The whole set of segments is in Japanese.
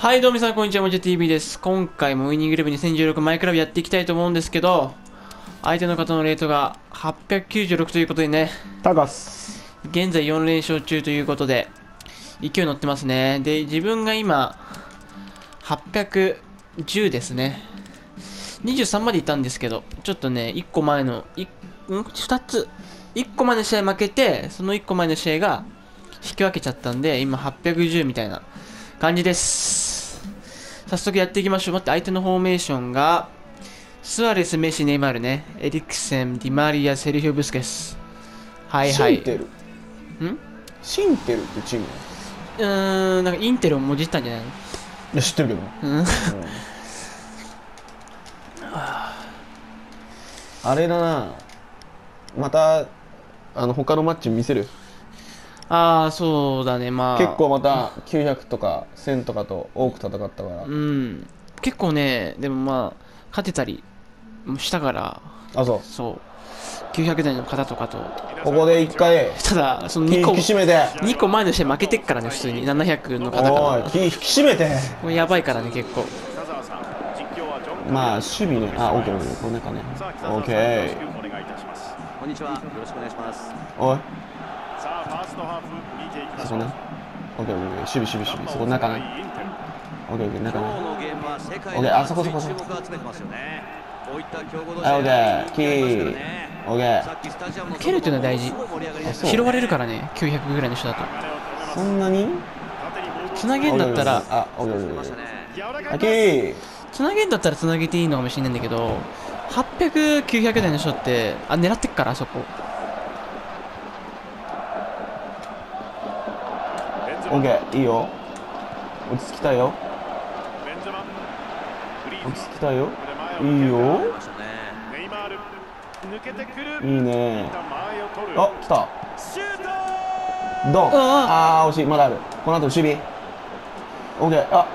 はい、どうも皆さん、こんにちは、もちゃ TV です。今回もウイニングレブ2016マイクラブやっていきたいと思うんですけど、相手の方のレートが896ということでね、タガス。現在4連勝中ということで、勢い乗ってますね。で、自分が今、810ですね。23までいたんですけど、ちょっとね、1個前の、いん ?2 つ。1個前の試合負けて、その1個前の試合が引き分けちゃったんで、今810みたいな感じです。早速やっていきましょう。待って、相手のフォーメーションが、スアレス、メッシ、ネイマールね。エリクセン、ディマリア、セルヒオ・ブスケス。はいはい。シンテル。ん？シンテルってチームうーん、なんかインテルをもじったんじゃない？のいや、知ってるけど。うん。あれだな。また、あの、他のマッチ見せる？ああ、そうだね、まあ。結構また900とか1000とかと多く戦ったから。うん。結構ね、でもまあ、勝てたりもしたから、あ、そう。そう。900台の方とかと。ここで一回、ただ、その2気引個、き締めて。2個前の試合負けてっからね、普通に。700の方おい、か気引き締めて。ら。これやばいからね、結構。まあ、守備ね。あ、オッケーオッケー。こんなかね。オッケー。こんにちは。よろしくお願いします。おい、そこね。オッケーオッケー。守備、守備、守備。そこ中ね。オッケーオッケー。中今ね。オッケーあそこそこ注目を集めてますよね。こはい、オッケー。キでー。オッケー。蹴るっていうのは大事拾われるからね、900ぐらいの人だと。そんなに？つなげんだったら、あ、オッケーオキー。つなげんだったらつなげていいのかもしれないんだけど、800、900台の人って、あ、狙ってっから、あそこ。オッケー、いいよ。落ち着きたいよ。落ズち着きたいよ。いいよ。いいねあ、来た。ドン。ああー、惜しい。まだある。この後守備。オッケー。あ。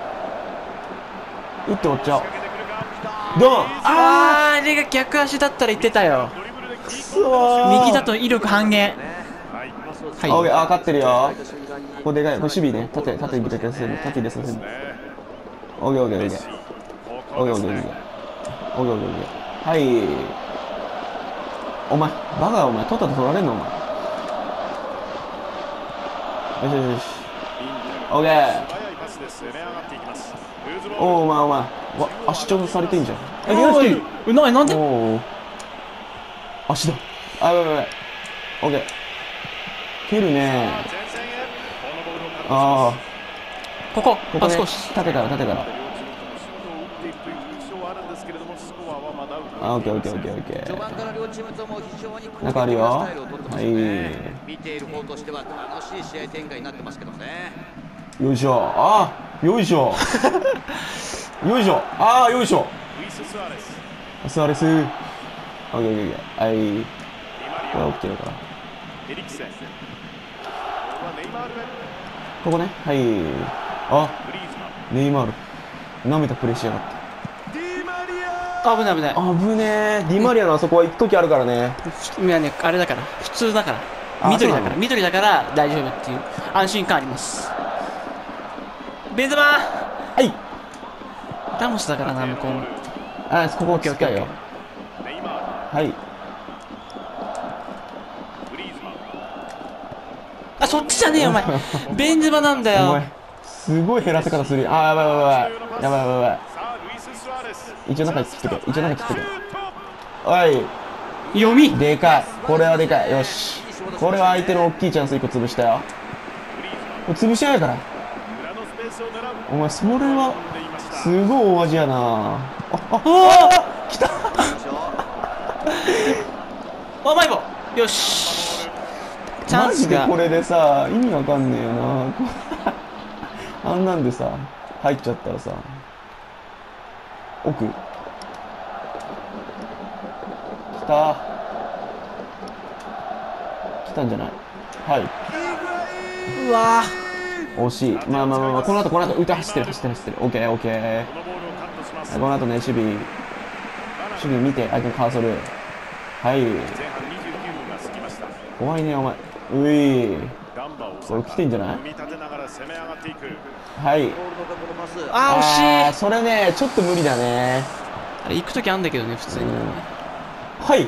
打っておっちゃおう。ドン。ああー、あれが逆足だったら言ってたよ。くそー。右だと威力半減。ははいオッケー、あ、勝ってるよ。ここでかい。これ守備ね。縦、縦に入れてさせる。縦入れさせる。オッケー、オッケー、オッケー。オッケーオッケーオッケー。ね。オーオーオーはい。お前バカだお前。取ったと取られんのお前。よしよしよし。オッケー。おおお前お前。わ足調されてんじゃん。えおい。左来てるうななんで？足だ。あやばいやばい。オッケー。蹴るねあますここ、あここね。あ、少し。縦から縦から。あオッケーオッケーオッケーオッケ序ー盤から両チームとも非常に攻中あるよスタイルを取ってますよね。はい。見ている方としては楽しい試合展開になってますけどね。よいしょ。あよいしょ。よいしょ。あ ーよいしょ。ス・スアレス。スアレス。オッケーオッケーオッケー。はい。これア起きてるから。エリクセンここはネイマールへここね。はい。あ、ネイマール。舐めたプレーしやがって。ディマリア危ない危ない。危ねえ。ディマリアのあそこは行く時あるからね。いやね、あれだから、普通だから。あ緑だから、緑だから大丈夫っていう安心感あります。ベンゼマはい。ラモスだからな、向こうも。あ、ここ近いよ。ネイマはい。そっちじゃねえよ、お前。ベンゼマなんだよお前。、すごい減らせ方するよ。あー、やばいやばいやばい。やばいやばい一応中に切ってけ。一応中に切ってけ。ートはい。読みでかい。これはでかい。よし。これは相手の大きいチャンス一個潰したよ。潰し合いやから。お前、それは、すごい大味やなあ、あ、お来た おお、マイボよしチャンスがマジでこれでさ、意味わかんねえよな あんなんでさ、入っちゃったらさ、奥。来た来たんじゃない？はいうわ惜しい。まあまあまあまあ、この後、この後、歌走ってる、走ってる、走ってる。オッケー、オッケー。このボールをカットしますこの後ね、守備、守備見て、相手のカーソル。はい。前半29分が過ぎました怖いね、お前。うい。ガン馬をこれ来てんじゃない？組み立てながら攻め上がってい。くはいあー惜しい。ーそれねちょっと無理だね。あれ行く時あんだけどね普通に、はい。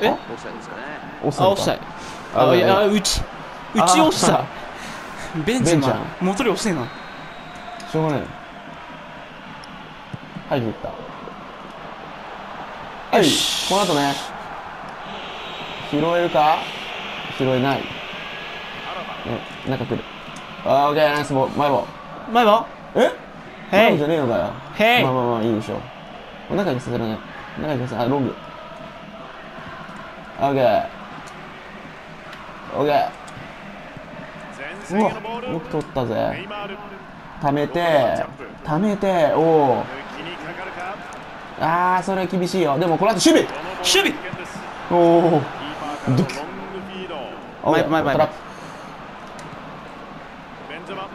え？オフサイドですかね。オフサイオフサイド。ああいやあうちうちオフサイ ベンチマン。元より遅いなしょうがないはい振った。はい。この後ね。拾えるか？拾えない。ね中来る。あーオッケーナイスボール。前ボール。前はえ？ヘイロングじゃねえのかよ。ヘイまあまあまあいいでしょう。中にさせられない中にさせあロング。オッケーオッケ前ーうわよく取ったネぜ。イマール溜めて溜めておおあーそれは厳しいよ。でもこの後守備。守備。おおキードオッケー前前前トラップベンゼマ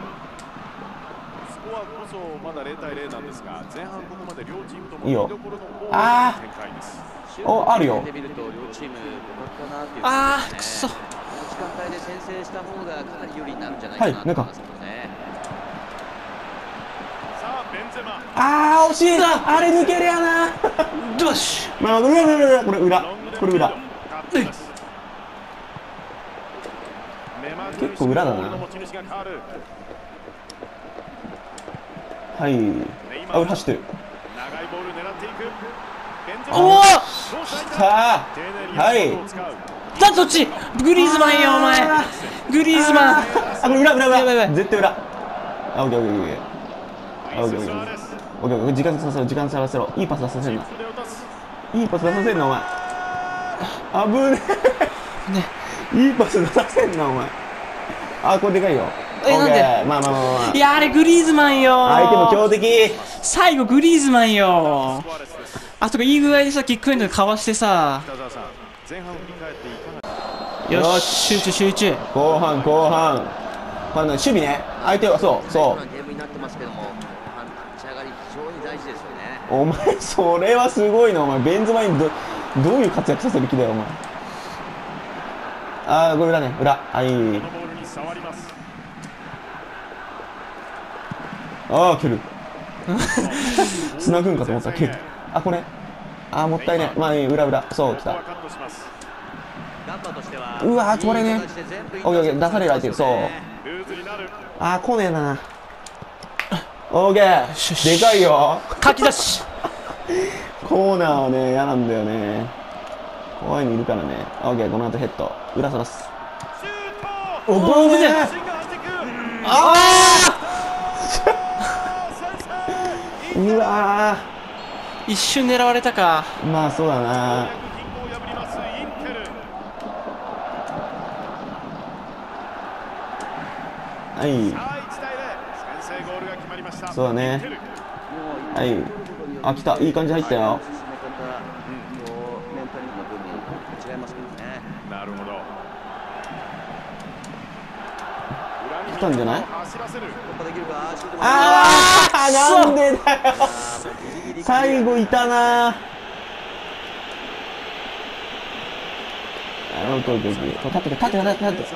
スコアこそまだ0対0なんですが前半ここまで両チームともいいよ。見どころの多いあー。展開です。おあるよ。あー感じですね。くそ。この時間帯で先制した方がかなり有利になるんじゃないかなと思いますけどね、さああー惜しいあれ抜けるやな。よし。まあ裏裏裏裏。これ裏。これ裏カットです目まぐるしく結構裏だなはい。あ裏走ってる。長いボール狙っていく。ベンゼマおおはい。だそっち。グリーズマンよお前。グリーズマン。あこれ裏裏裏。絶対裏。あオッケーオッケーオッケーあオッケーオッケー。オッケーオッケー。時間させろ時間させろ。いいパス出させるな。いいパス出させんなお前。あぶねね。えいいパス出させんなお前あこれでかいよ。えなんで？まあまあまあまあいやあれグリーズマンよ。相手も強敵。最後グリーズマンよ。あそこいい具合でさキックエンドでかわしてさ。北澤さん前半振り返っていかがよし。集中集中。後半後半。これね守備ね。相手はそうそタイトなゲームになってますけども立ち上がり非常に大事ですよね。うお前それはすごいな。お前ベンズマインどどういう活躍させる気だよお前。あーこれ裏ね。裏。はい触ります。ああ蹴る。繋ぐんかと思った。ら蹴る。あこれ。あーもったいないまあいい裏裏。そう来た。うわーこれね。オッケーオッケー。出される相手そうあー来ねえな。オーケー。でかいよ。書き出し。コーナーはね嫌なんだよね。怖いのいるからね。オッケーこの後ヘッド。裏そらすおぶね芯が入っていくあ先制 うわー。一瞬狙われたか。ーまあそうだな。はい。さあ1対0先制ゴールが決まりましたそうだね。はい。あ来た。いい感じ入ったよ。うメンタルの部分違いますけどね。なるほど裏に来たんじゃない？ああなんでだよ。最後いたな。あオッケーオッケーオッケー。立って立って立って立って。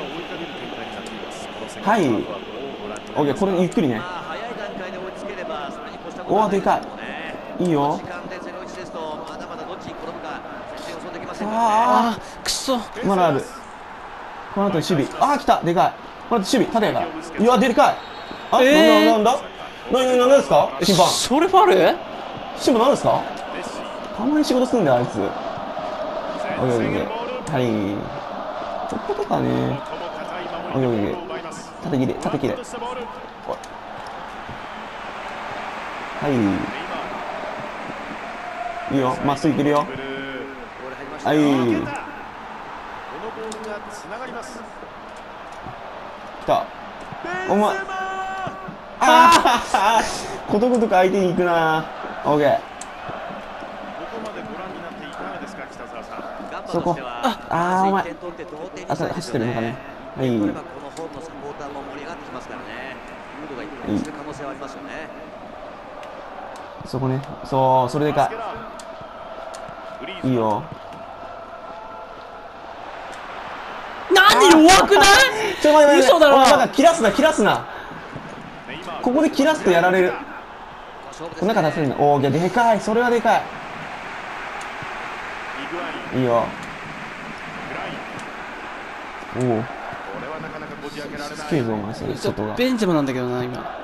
はい。オッケーこれゆっくりね。おーでかい。いいよ。この時間で0-1ですとまだまだどっちに転ぶか全然予想できませんからねああーくそまだある。この後守備。ああ来た。でかい守備縦やから。いやでかい。あ、えー。なんだなんだ？なになんですか？審判。それファウル審判なんですか？たまに仕事するんだよあいつ。はい。ちょっととかね。縦切れ縦切れ。はい。いいよまっすぐいけるよ。はいよ抜けたこのボールがつながります来たお前。ああことごとく相手に行くな。オッケーそこ。ああーお前。あ走ってるのかね。はい。取ればこのホームのサポーターも盛り上がってきますからね。ムードが一変する可能性はありますよね。そこね。そうそれでか。いいよなん何弱くない？ちょ待って待って。嘘だろ。切らすな切らすな。ここで切らすとやられる。中出せるんだおおいやでかい。それはでかい。いいよ。おおこれはなかなかこじ開けられないすげえぞお前それ外がベンチもなんだけどな今。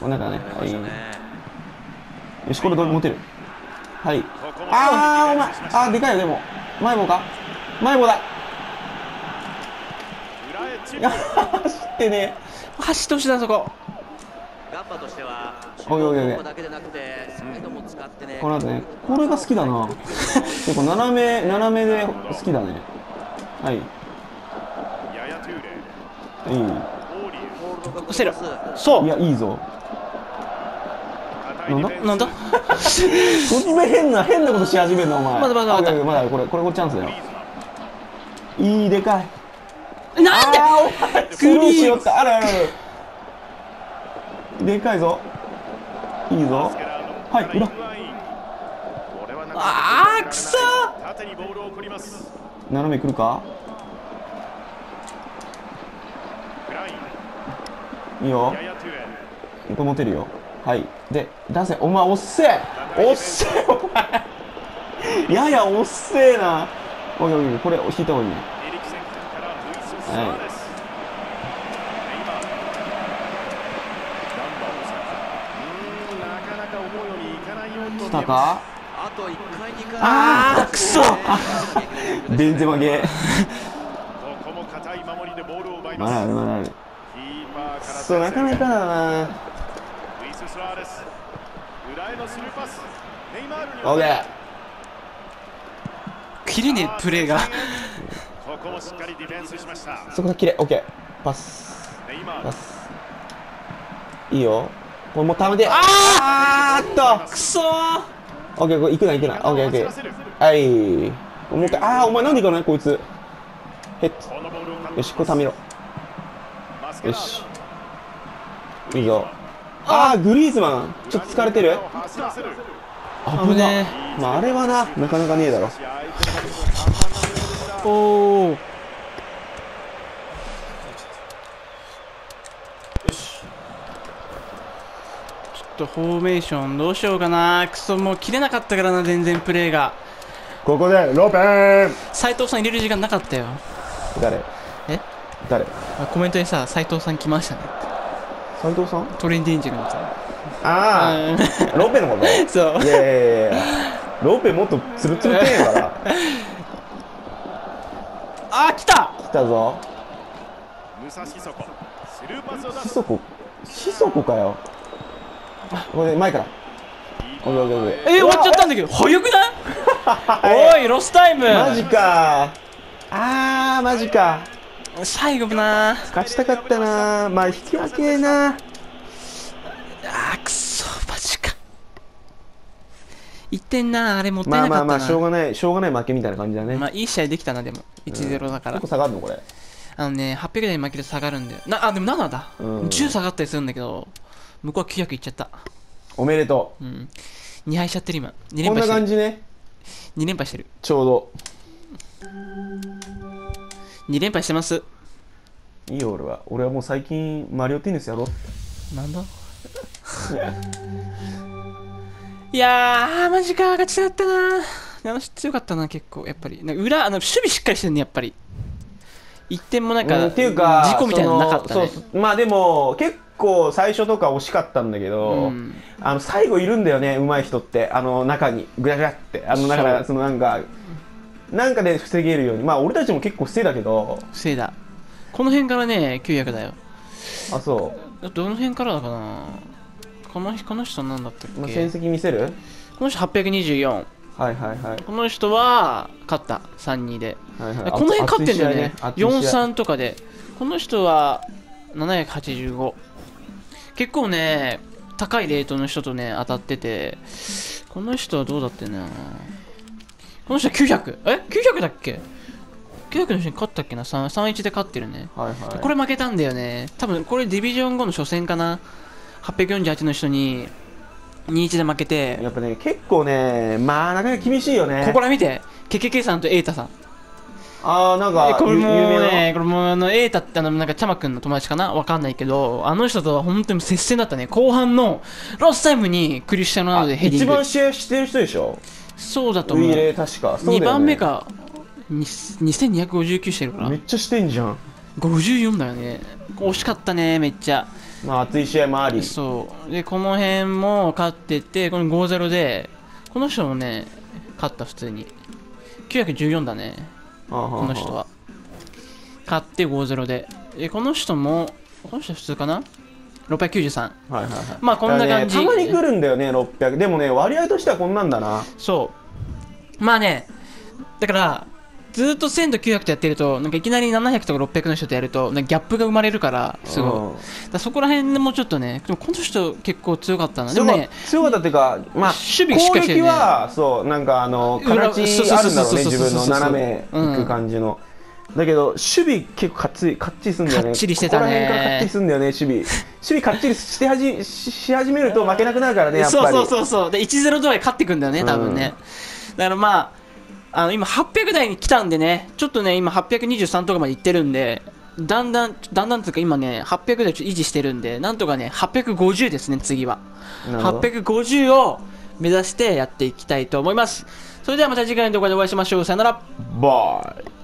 お中ね。はいましたね。よしこれどう持てる。はい。あーお前。あーでかいよでも前棒か？前棒だ。走ってね走ってほしいなそこ。ガンバとしてはおいおいおい中央だけでなくてサイドも使ってね。この後ねこれが好きだな。結構斜め斜めで好きだね。はい。ヤヤトゥーレいいオーリエホールドが押せる。そう。いやいいぞなんだ？そっちめ変な変なことし始めるのお前。まだまだ。まだまだこれこれこれチャンスだよ。いいでかい。なんで？スルーしよった。あるあるある。でかいぞ。いいぞ。はい裏。あーくそ斜め来るか？いいよ。これ持てるよはい。で出せお前おっせ。えおっせえお前。ややおっせえな。おいおいこれ引いた方がいいうーんなかなか思うようにい来たか？あと1回2回あーくそ。ベンゼマゲまだあるまだある。そうなかなかだなルイス・スアレス。裏へのスルーパス。ネイマールにオッケー。切れねえプレーが。ここもしっかりディフェンスしました。そこだきれ。いオッケー。パス。ネイマール。パス。いいよ。これもうためてあーっとくそーオッケーこれ行くな行くなオッケーオッケーはいもう一回あーお前なんで行かないこいつヘッこのボールをよしこれためろよしいいぞあーグリーズマン。ちょっと疲れてる？走らせる危な危ねまああれはな。なかなかねえだろ。おおちょっとフォーメーションどうしようかな。くそもう切れなかったからな全然プレーが。ここでロペン。斉藤さん入れる時間なかったよ。誰？え？誰？あコメントにさ斉藤さん来ましたね斉藤さん？トレンディエンジェルのさああロペのこと？そう。いやいやいや。ロペもっとツルツルてんやからあ来た！来たぞ。シソコ。シソコ？かよ。これ前から。えー、終わっちゃったんだけど早くない？おいロスタイム。マジか。あーマジか最後な。勝ちたかったな。まあ引き分けな。あーくそマジか。1点なあれもったいまあなかったな。まあまあしょうがないしょうがない負けみたいな感じだね、まあいい試合できたなでも1-0だから、結構下がるのこれ。あのね800台に負けると下がるんだよ。なあでも7だ、うん。10下がったりするんだけど向こうは900いっちゃった。おめでとう。ん。2敗しちゃってる今。2うこんな連敗してる。感じね。2連敗してる。ちょうど2連敗してます。いいよ俺は。俺はもう最近マリオテニスやろう。なんだ？いやーマジか勝ちたかったな。あの人強かったな結構やっぱり。裏あの守備しっかりしてるねやっぱり。1点もなんか、うんっていうか事故みたいなのなかったね。そのそうまあでも結構最初とか惜しかったんだけど、うん。あの最後いるんだよね上手い人って。あの中にグラグラって。あのだからそのなんかなんかで防げるように。まあ俺たちも結構防いだけど。せいだ。この辺からね900だよ。あそう。どの辺からだかな。このこの人なんだったっまあ、け戦績見せる？この人824はいはいはい。この人は勝った。3-2で。はいはい。この辺勝ってんだよね。熱い試合熱い試合。4-3とかで。この人は785結構ね高いレートの人とね当たってて。この人はどうだってんなこの人は900え？900だっけ？900の人に勝ったっけな？3 3-1で勝ってるね。はいはい。これ負けたんだよね。多分これディビジョン後の初戦かな？848の人に2-1で負けて。やっぱね結構ねまあなかなか厳しいよね。ここら見て、ケケケさんとエイタさん。ああなんかこれもね、これもあの、エータってあの、なんか、チャマくんの友達かな？わかんないけど、あの人とは本当に接戦だったね。後半のロスタイムにクリスチャン・ロナウドでヘディング。一番。試合してる人でしょ？そうだと思う。ウイレ確かそうだよね2番目か、に2259してるからめ。っちゃしてんじゃん54だよね。惜しかったね、めっちゃ。まあ熱い試合もありそう。で、この辺も勝ってて、この5-0で、この人もね、勝った、普通に。914だね、ここの人は。勝って5-0で。で、この人も、この人普通かな ?693。はいはいはいまあこんな感じねたまに来るんだよね600でもね割合としてはこんなんだなそう。まあね、だから、ずっと1000と900とやってると、なんかいきなり700とか600の人とやると、ギャップが生まれるから、すごい。そこら辺でもうちょっとね、でもこの人結構強かったな。でもね、強かったっていうか、まあ、守備しっか攻撃は、そう、なんかあの、裏形あるんだろうね、自分の斜め行く感じの。だけど、守備結構かっちり、かっちりすんだよね。かっちりしてたねここら辺からかっちりすんだよね、守備。守備かっちりしてはじしし始めると負けなくなるからね、やっぱり。そうそうそうそう。で、1-0度合い勝ってくんだよね、多分ね。だからまあ、あの、今800台に来たんでね、ちょっとね、今823とかまで行ってるんで、だんだん、だんだんというか今ね、800台ちょっと維持してるんで、なんとかね、850ですね、次は。なるほど850を目指してやっていきたいと思います。それではまた次回の動画でお会いしましょう。さよなら。バイ。